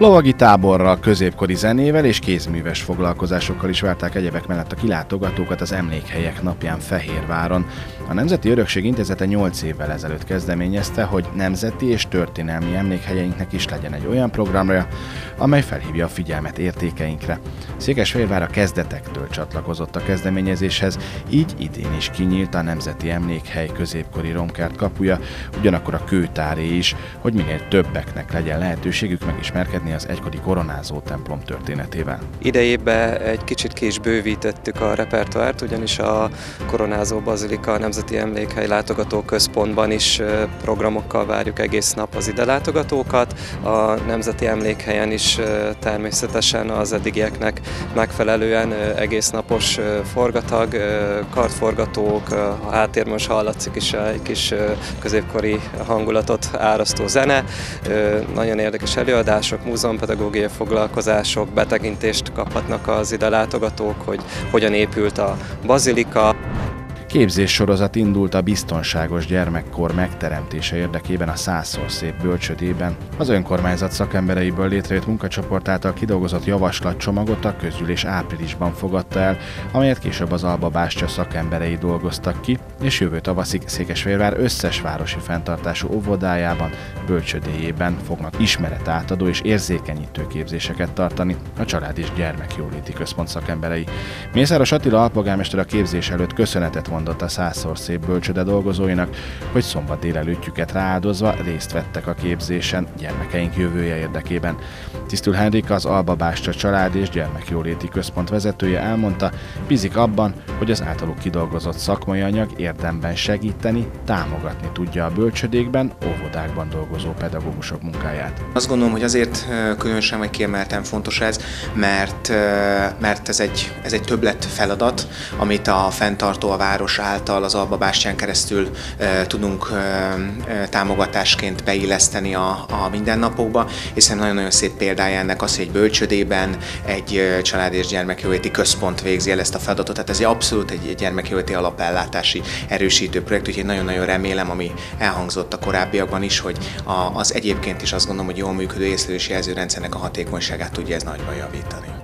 Lovagi táborral, középkori zenével és kézműves foglalkozásokkal is várták egyebek mellett a kilátogatókat az Emlékhelyek napján Fehérváron. A Nemzeti Örökség Intézete 8 évvel ezelőtt kezdeményezte, hogy nemzeti és történelmi emlékhelyeinknek is legyen egy olyan programja, amely felhívja a figyelmet értékeinkre. Székesfehérvár a kezdetektől csatlakozott a kezdeményezéshez, így idén is kinyílt a Nemzeti Emlékhely középkori romkert kapuja, ugyanakkor a kőtáré is, hogy minél többeknek legyen lehetőségük megismerkedni ismerkedni az egykori koronázó templom történetével. Idejében egy kicsit ki is bővítettük a repertoárt, ugyanis a koronázó bazilika Nemzeti Emlékhely látogató központban is programokkal várjuk egész nap az ide látogatókat. A Nemzeti Emlékhelyen is természetesen az eddigieknek megfelelően egész napos forgatag, kartforgatók, háttér most hallatszik is egy kis középkori hangulatot árasztó zene, nagyon érdekes előadások, múzeumpedagógiai foglalkozások, betekintést kaphatnak az ide látogatók, hogy hogyan épült a bazilika. Képzéssorozat indult a biztonságos gyermekkor megteremtése érdekében a százszor szép bölcsödében. Az önkormányzat szakembereiből létrejött munkacsoport által kidolgozott javaslatcsomagot a közülés áprilisban fogadta el, amelyet később az Alba Bástya szakemberei dolgoztak ki, és jövő tavaszig Székesfehérvár összes városi fenntartású óvodájában, bölcsödéjében fognak ismeret átadó és érzékenyítő képzéseket tartani a Család és Gyermekjóléti Központ szakemberei. Mészáros Attila alpolgármester a képzés előtt köszönetet mondott a százszor szép bölcsöde dolgozóinak, hogy szombat délelőttjüket rááldozva részt vettek a képzésen gyermekeink jövője érdekében. Tisztül Henrik az Alba Bástya Család és Gyermekjóléti Központ vezetője elmondta, bízik abban, hogy az általuk kidolgozott szakmai anyag érdemben segíteni, támogatni tudja a bölcsödékben, óvodákban dolgozó pedagógusok munkáját. Azt gondolom, hogy azért különösen vagy kiemelten fontos ez, mert, mert ez egy, ez egy többlet feladat, amit a fenntartó a város város által az Alba Bástyán keresztül tudunk támogatásként beilleszteni a, a mindennapokba, hiszen nagyon-nagyon szép példája ennek az, hogy egy bölcsödében egy család és gyermekjóléti központ végzi el ezt a feladatot, tehát ez egy abszolút egy gyermekjóléti alapellátási erősítő projekt, úgyhogy nagyon-nagyon remélem, ami elhangzott a korábbiakban is, hogy az egyébként is azt gondolom, hogy jól működő észlelési jelzőrendszernek a hatékonyságát tudja ez nagyban javítani.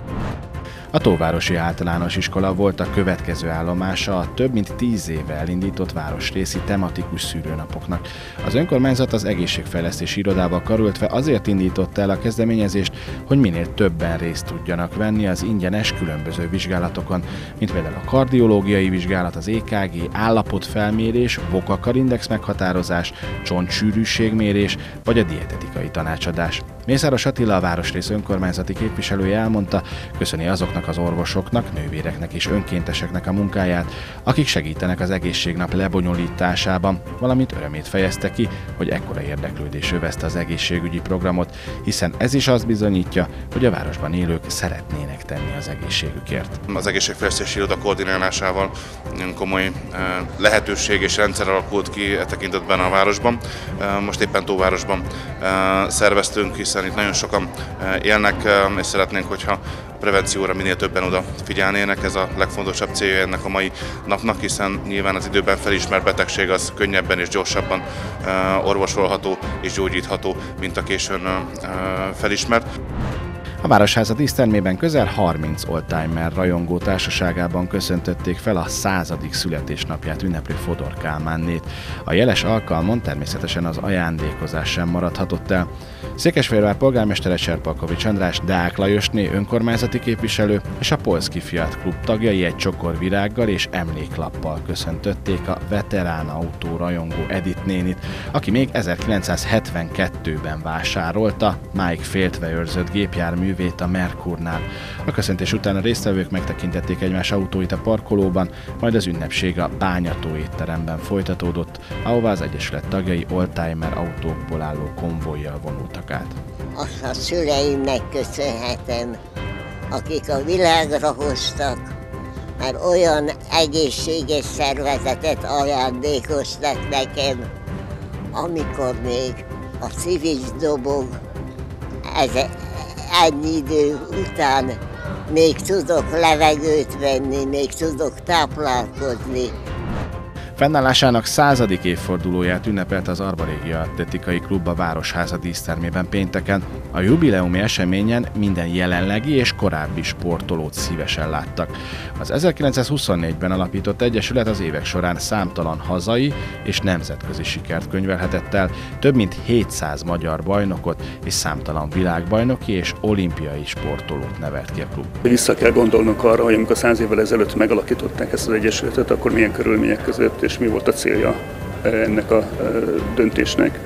A Tóvárosi Általános Iskola volt a következő állomása a több mint tíz éve elindított városrészi tematikus szűrőnapoknak. Az önkormányzat az egészségfejlesztési irodával karöltve azért indította el a kezdeményezést, hogy minél többen részt tudjanak venni az ingyenes különböző vizsgálatokon, mint például a kardiológiai vizsgálat, az EKG, állapotfelmérés, vokakarindex meghatározás, csontsűrűségmérés vagy a dietetikai tanácsadás. Mészáros Attila, a városrész önkormányzati képviselője elmondta, köszöni azoknak az orvosoknak, nővéreknek és önkénteseknek a munkáját, akik segítenek az egészségnap lebonyolításában, valamint örömét fejezte ki, hogy ekkora érdeklődés övezte az egészségügyi programot, hiszen ez is azt bizonyítja, hogy a városban élők szeretnének tenni az egészségükért. Az egészségfejlesztési iroda koordinálásával komoly eh, lehetőség és rendszer alakult ki e tekintetben a városban. Eh, most éppen Tóvárosban eh, szerveztünk, hiszen itt nagyon sokan élnek, és szeretnénk, hogyha prevencióra minél többen oda figyelnének. Ez a legfontosabb célja ennek a mai napnak, hiszen nyilván az időben felismert betegség az könnyebben és gyorsabban orvosolható és gyógyítható, mint a későn felismert. A Városháza dísztermében közel 30 oldtimer rajongó társaságában köszöntötték fel a századik születésnapját ünneplő Fodor Kálmánnét. A jeles alkalmon természetesen az ajándékozás sem maradhatott el. Székesfehérvár polgármestere Cserpalkovics András, Deák Lajosné önkormányzati képviselő és a Polski Fiat Klub tagjai egy csokor virággal és emléklappal köszöntötték a veterán autó rajongó Edith nénit, aki még 1972-ben vásárolta máig féltve őrzött gépjárművét a Merkurnál. A köszöntés után a résztvevők megtekintették egymás autóit a parkolóban, majd az ünnepség a Bányató étteremben folytatódott, ahová az Egyesület tagjai oldtimer autókból álló konvojjal vonultak át. Azt a szüleimnek köszönhetem, akik a világra hoztak, mert olyan egészséges szervezetet ajándékoztak nekem, amikor még a szívis dobog, ez ennyi idő után még tudok levegőt venni, még tudok táplálkozni, Fennállásának századik évfordulóját ünnepelt az Arbarégia Atletikai Klub a Városháza dísztermében pénteken. A jubileumi eseményen minden jelenlegi és korábbi sportolót szívesen láttak. Az 1924-ben alapított egyesület az évek során számtalan hazai és nemzetközi sikert könyvelhetett el, több mint 700 magyar bajnokot és számtalan világbajnoki és olimpiai sportolót nevelt ki a klub. Vissza kell gondolnunk arra, hogy amikor száz évvel ezelőtt megalakították ezt az egyesületet, akkor milyen körülmények között és mi volt a célja ennek a döntésnek.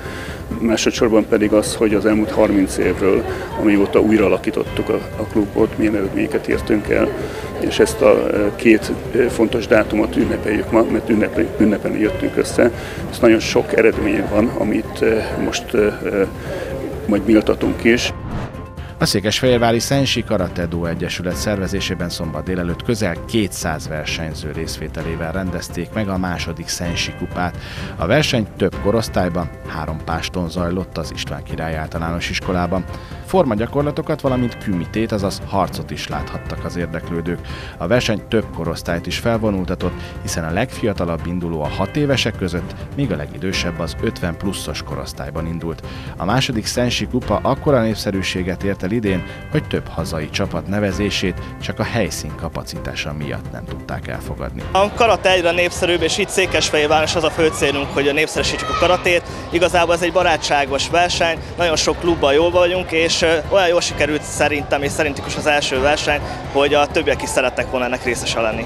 Másodszorban pedig az, hogy az elmúlt 30 évről, amióta újra alakítottuk a, a klubot, milyen eredményeket értünk el, és ezt a két fontos dátumot ünnepeljük ma, mert ünnepelni jöttünk össze. Ez nagyon sok eredmény van, amit most majd méltatunk is. A Székesfehérvári Szensi Karatedó Egyesület szervezésében szombat délelőtt közel 200 versenyző részvételével rendezték meg a második Szensi kupát. A verseny több korosztályban, három páston zajlott az István Király általános iskolában. Forma gyakorlatokat, valamint kümitét, azaz harcot is láthattak az érdeklődők. A verseny több korosztályt is felvonultatott, hiszen a legfiatalabb induló a 6 évesek között, míg a legidősebb az 50 pluszos korosztályban indult. A második Szensi kupa akkora népszerűséget ért el idén, hogy több hazai csapat nevezését csak a helyszín kapacitása miatt nem tudták elfogadni. A karate egyre népszerűbb, és itt Székesfehérváros az a fő célunk, hogy a népszerűsítsük a karatét. Igazából ez egy barátságos verseny, nagyon sok klubban jól vagyunk, és olyan jól sikerült szerintem, és szerintük is az első verseny, hogy a többiek is szerettek volna ennek részese lenni.